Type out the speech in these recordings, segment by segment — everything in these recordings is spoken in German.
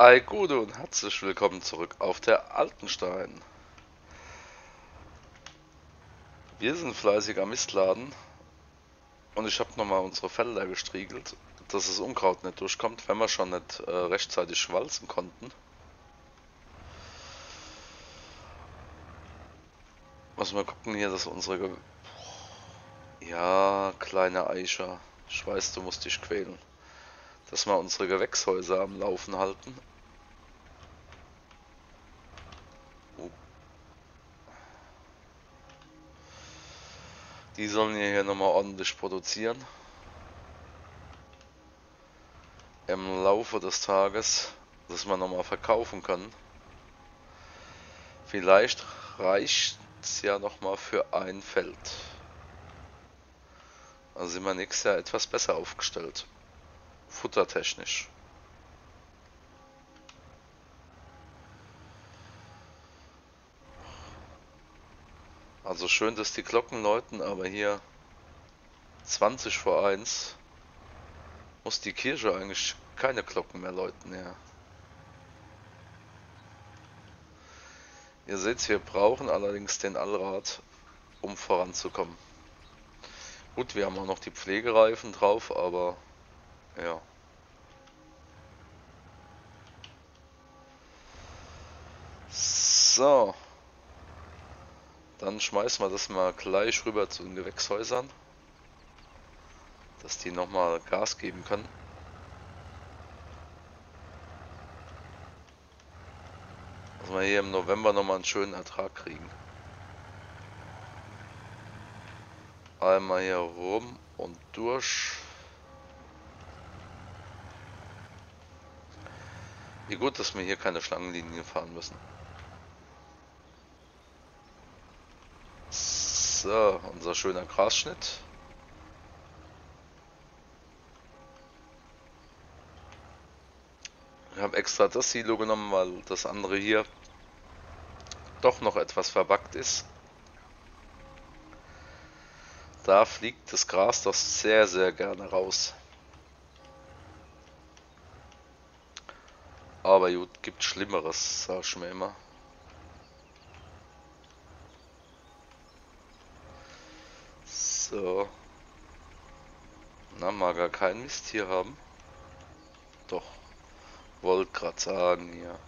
Ei Gute und herzlich willkommen zurück auf der Altenstein. Wir sind fleißig am Mistladen und ich habe nochmal unsere Felder gestriegelt, dass das Unkraut nicht durchkommt, wenn wir schon nicht äh, rechtzeitig schwalzen konnten. Muss mal gucken hier, dass unsere... Ge ja, kleine Eicher. Ich weiß, du musst dich quälen. Dass wir unsere Gewächshäuser am Laufen halten. Oh. Die sollen hier nochmal ordentlich produzieren. Im Laufe des Tages, dass man nochmal verkaufen kann. Vielleicht reicht es ja nochmal für ein Feld. Also sind wir nächstes Jahr etwas besser aufgestellt. Futtertechnisch. Also schön, dass die Glocken läuten, aber hier 20 vor 1 muss die Kirche eigentlich keine Glocken mehr läuten, ja. Ihr seht, wir brauchen allerdings den Allrad, um voranzukommen. Gut, wir haben auch noch die Pflegereifen drauf, aber ja. So. Dann schmeißen wir das mal gleich rüber zu den Gewächshäusern. Dass die nochmal Gas geben können. dass wir hier im November nochmal einen schönen Ertrag kriegen. Einmal hier rum und durch. Wie gut, dass wir hier keine Schlangenlinien fahren müssen. So, unser schöner Grasschnitt. Ich habe extra das Silo genommen, weil das andere hier doch noch etwas verbackt ist. Da fliegt das Gras doch sehr, sehr gerne raus. Aber gut, gibt Schlimmeres, sag ich mir immer. So. Na, mag er keinen Mist hier haben? Doch. Wollt grad sagen, ja.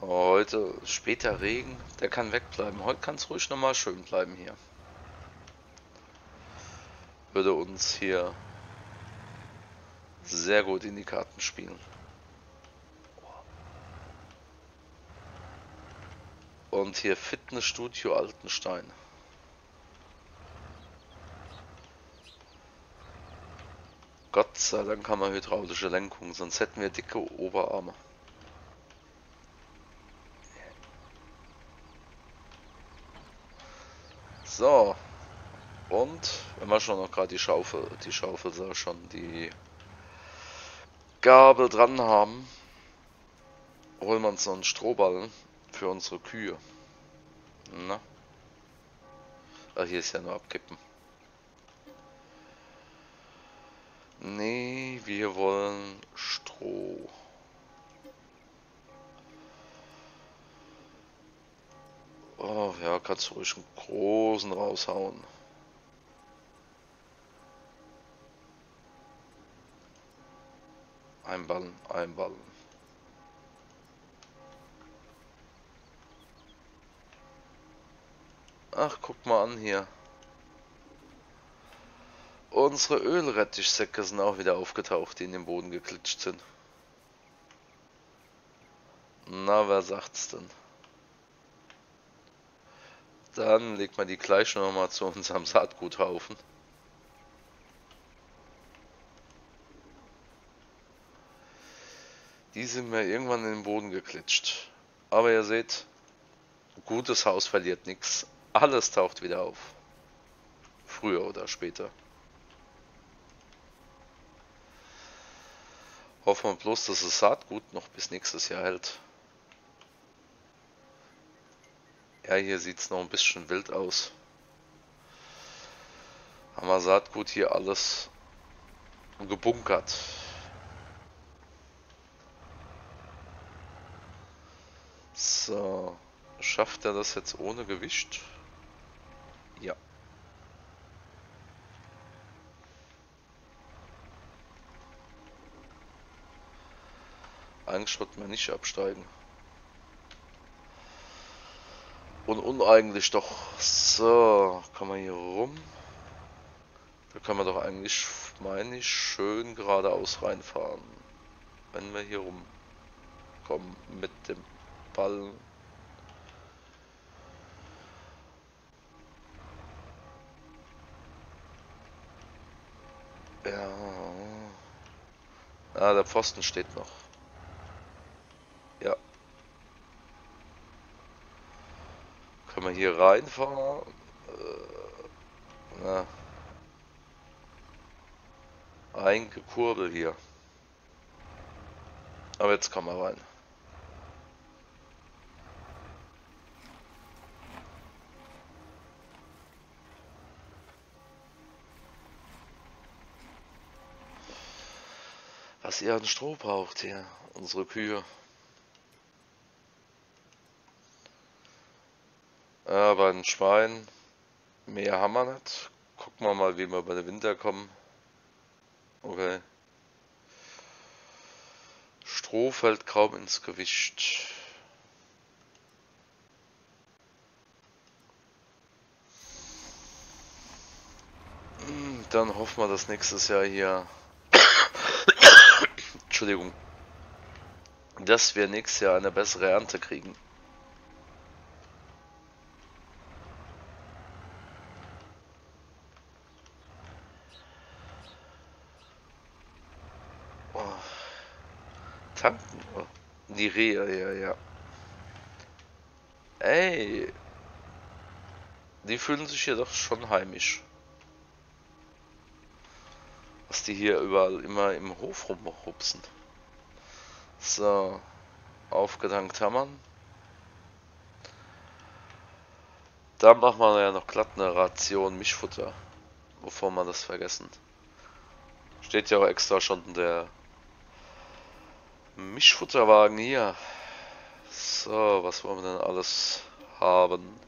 heute später Regen, der kann wegbleiben. Heute kann es ruhig nochmal schön bleiben hier. Würde uns hier sehr gut in die Karten spielen. Und hier Fitnessstudio Altenstein. Gott sei Dank haben wir hydraulische Lenkung, sonst hätten wir dicke Oberarme. So. Und, wenn wir schon noch gerade die Schaufel, die Schaufel sah schon, die Gabel dran haben, holen wir uns so einen Strohballen für unsere Kühe. Na? Ah, hier ist ja nur abkippen. Nee, wir wollen Stroh. Oh, ja, kannst du ruhig einen großen raushauen. Einballen, einballen. Ach, guck mal an hier. Unsere Ölrettichsäcke sind auch wieder aufgetaucht, die in den Boden geklitscht sind. Na, wer sagt's denn? Dann legt man die gleich noch mal zu unserem Saatguthaufen. Die sind mir irgendwann in den Boden geklitscht. Aber ihr seht, gutes Haus verliert nichts. Alles taucht wieder auf. Früher oder später. Hoffen wir bloß, dass das Saatgut noch bis nächstes Jahr hält. Ja, hier sieht es noch ein bisschen wild aus. Haben wir Saatgut hier alles gebunkert. So, schafft er das jetzt ohne Gewicht? Ja. Eigentlich wird man nicht absteigen. Und uneigentlich doch. So, kann man hier rum. Da kann man doch eigentlich, meine ich, schön geradeaus reinfahren. Wenn wir hier rumkommen mit dem Ball. Ja. Ah, der Pfosten steht noch. Ja. Können wir hier reinfahren? Äh, na. Ein Gekurbel hier. Aber jetzt kann man rein. Was ihr an Stroh braucht hier, unsere Kühe. Aber ein Schwein, mehr haben wir nicht. Gucken wir mal, wie wir bei der Winter kommen. Okay. Stroh fällt kaum ins Gewicht. Hm, dann hoffen wir, dass nächstes Jahr hier... Entschuldigung. Dass wir nächstes Jahr eine bessere Ernte kriegen. tanken. Die Rehe, ja, ja. Ey. Die fühlen sich hier doch schon heimisch. Die hier überall immer im Hof rumhupsen. So. Aufgedankt haben Da machen wir ja noch glatt eine Ration Mischfutter. Bevor wir das vergessen. Steht ja auch extra schon der Mischfutterwagen hier. So, was wollen wir denn alles haben?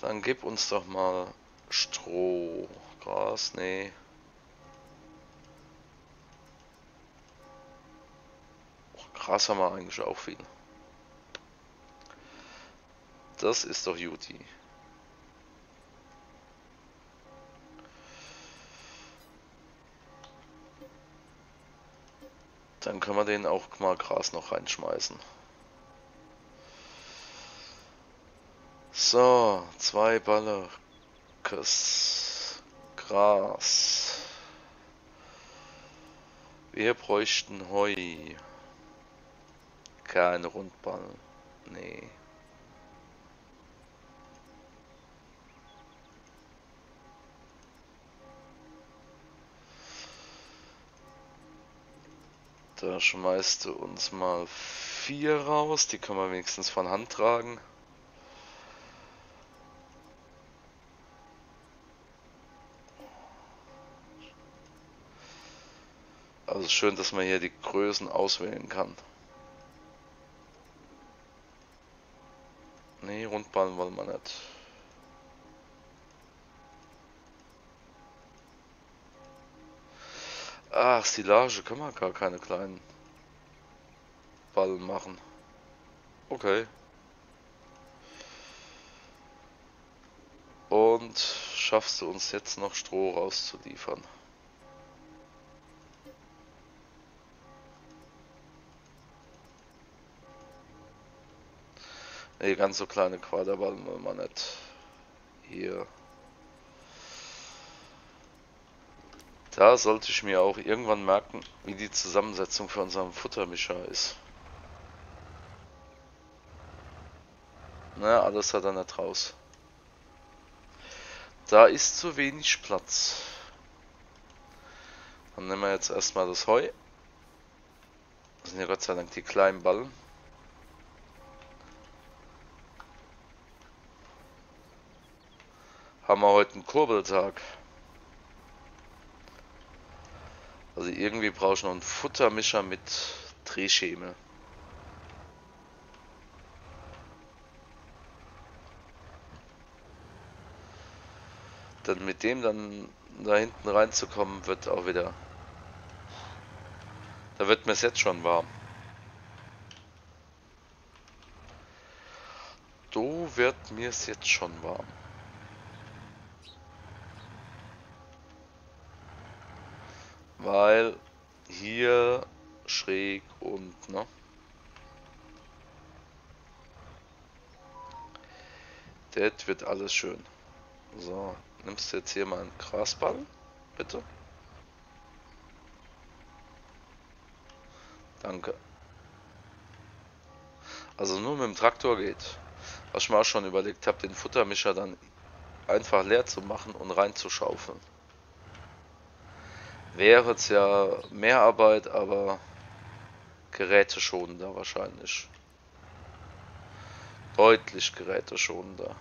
Dann gib uns doch mal Stroh. Gras, nee. Gras haben wir eigentlich auch viel. Das ist doch Juti. Dann können wir den auch mal Gras noch reinschmeißen. So, zwei Ballerkes. Gras. Wir bräuchten Heu. Kein Rundball. Nee. Da schmeißt du uns mal vier raus. Die können wir wenigstens von Hand tragen. Also schön, dass man hier die Größen auswählen kann. Nee, Rundballen wollen wir nicht. Ach, Silage kann man gar keine kleinen Ballen machen. Okay. Und schaffst du uns jetzt noch Stroh rauszuliefern? Ne, ganz so kleine Quaderballen wollen wir nicht. Hier. Da sollte ich mir auch irgendwann merken, wie die Zusammensetzung für unseren Futtermischer ist. Na, alles hat er nicht raus. Da ist zu wenig Platz. Dann nehmen wir jetzt erstmal das Heu. Das sind ja Gott sei Dank die kleinen Ballen. Haben wir heute einen Kurbeltag. Also irgendwie brauche ich noch einen Futtermischer mit Drehschemel. Dann mit dem dann da hinten reinzukommen, wird auch wieder... Da wird mir es jetzt schon warm. So wird mir es jetzt schon warm. Weil hier schräg und, ne? Das wird alles schön. So, nimmst du jetzt hier mal einen Grasball, bitte? Danke. Also nur mit dem Traktor geht. Was ich mir auch schon überlegt habe, den Futtermischer dann einfach leer zu machen und reinzuschaufeln. Wäre jetzt ja mehr Arbeit, aber geräteschonender wahrscheinlich. Deutlich geräteschonender.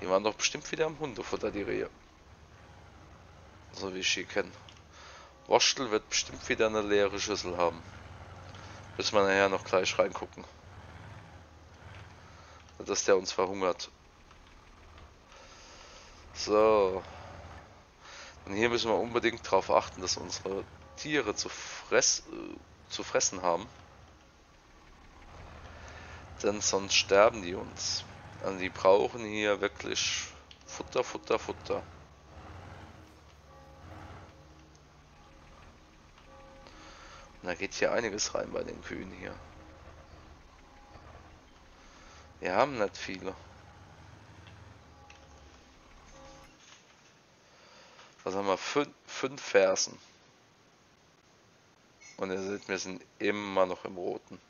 Die waren doch bestimmt wieder am Hundefutter, die Rehe. So wie ich sie kenne. Waschtel wird bestimmt wieder eine leere Schüssel haben. Müssen wir nachher noch gleich reingucken. Dass der uns verhungert. So. Und hier müssen wir unbedingt darauf achten, dass unsere Tiere zu, fress, äh, zu fressen haben. Denn sonst sterben die uns. Also die brauchen hier wirklich Futter, Futter, Futter. Und da geht hier einiges rein bei den Kühen hier. Wir haben nicht viele. Was haben wir? Fün fünf Fersen. Und ihr seht, wir sind immer noch im Roten.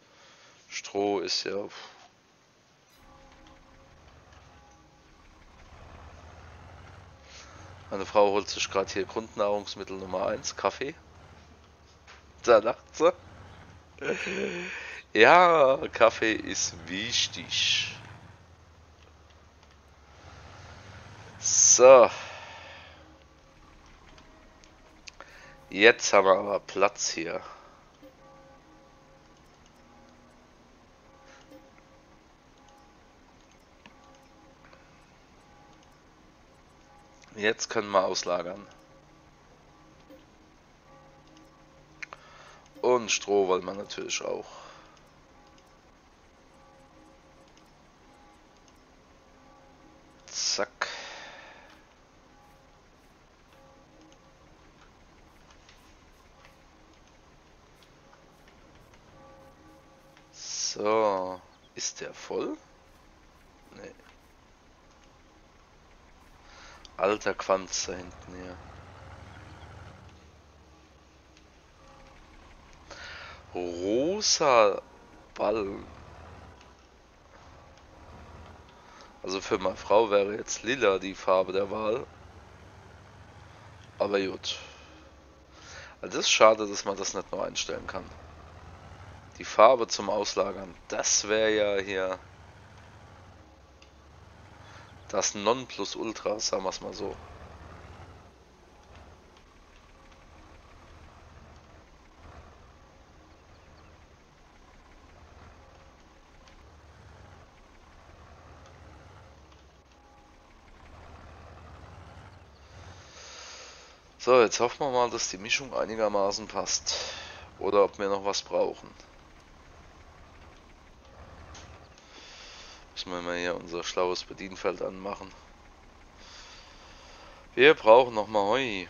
Stroh ist ja... Meine Frau holt sich gerade hier Grundnahrungsmittel Nummer 1, Kaffee. Da lacht sie. Ja, Kaffee ist wichtig. So. Jetzt haben wir aber Platz hier. Jetzt können wir auslagern. Und Stroh wollen wir natürlich auch. Zack. So, ist der voll? Nee. Alter Quanz da hinten hier. Rosa Ball. Also für meine Frau wäre jetzt lila die Farbe der Wahl. Aber gut. Also das ist schade, dass man das nicht nur einstellen kann. Die Farbe zum Auslagern, das wäre ja hier das Nonplusultra, sagen wir es mal so. So, jetzt hoffen wir mal, dass die Mischung einigermaßen passt. Oder ob wir noch was brauchen. Müssen wir mal hier unser schlaues Bedienfeld anmachen. Wir brauchen noch mal Heu.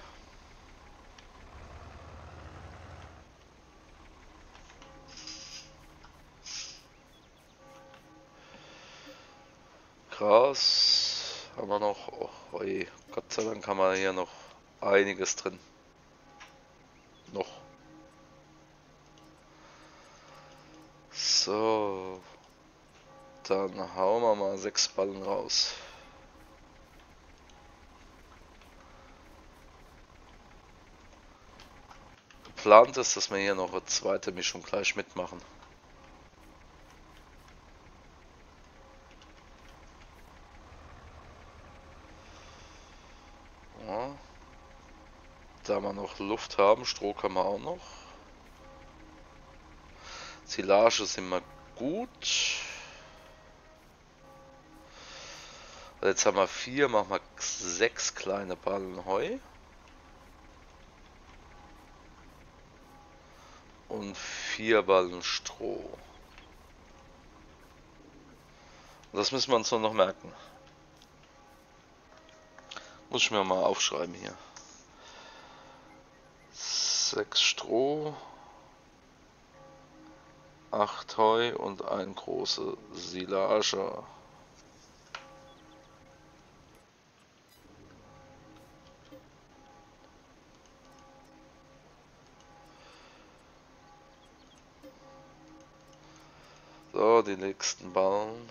Gras haben wir noch. Oh, Heu. Gott sei Dank haben wir hier noch einiges drin. Noch. So. Dann hauen wir mal sechs Ballen raus. geplant ist, dass wir hier noch eine zweite Mischung gleich mitmachen. Da wir noch Luft haben, Stroh kann man auch noch. Silage sind wir gut. Jetzt haben wir vier, machen wir sechs kleine Ballen Heu. Und vier Ballen Stroh. Das müssen wir uns noch merken. Muss ich mir mal aufschreiben hier. Sechs Stroh, acht Heu und ein große Silage. So, die nächsten Ballen.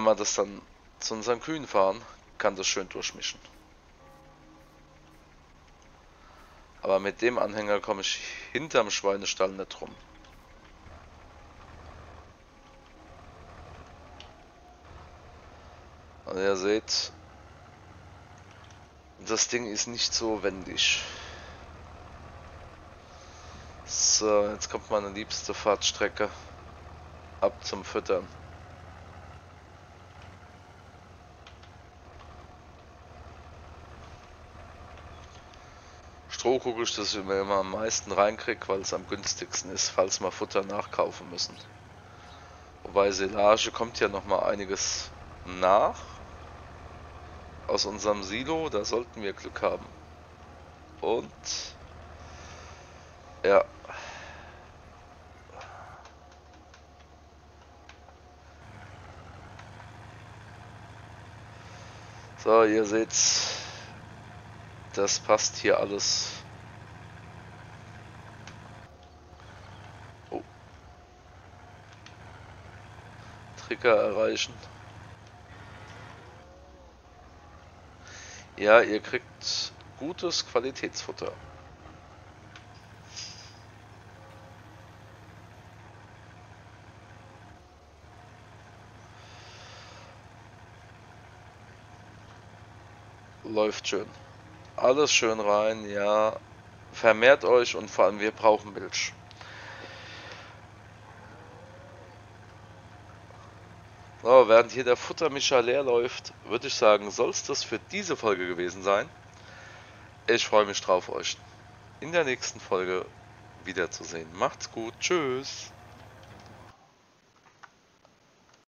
Wenn wir das dann zu unseren Kühen fahren, kann das schön durchmischen. Aber mit dem Anhänger komme ich hinterm Schweinestall nicht rum. Also ihr seht, das Ding ist nicht so wendig. So, jetzt kommt meine liebste Fahrtstrecke ab zum Füttern. Stroh gucke ich, dass ich mir immer am meisten reinkriege, weil es am günstigsten ist, falls wir Futter nachkaufen müssen. Wobei Silage kommt ja noch mal einiges nach aus unserem Silo, da sollten wir Glück haben. Und ja. So, ihr seht's. Das passt hier alles. Oh. Trigger erreichen. Ja, ihr kriegt gutes Qualitätsfutter. Läuft schön. Alles schön rein, ja. Vermehrt euch und vor allem wir brauchen Milch. So, während hier der Futtermischer leer läuft, würde ich sagen, soll es das für diese Folge gewesen sein. Ich freue mich drauf, euch in der nächsten Folge wiederzusehen. Macht's gut, tschüss.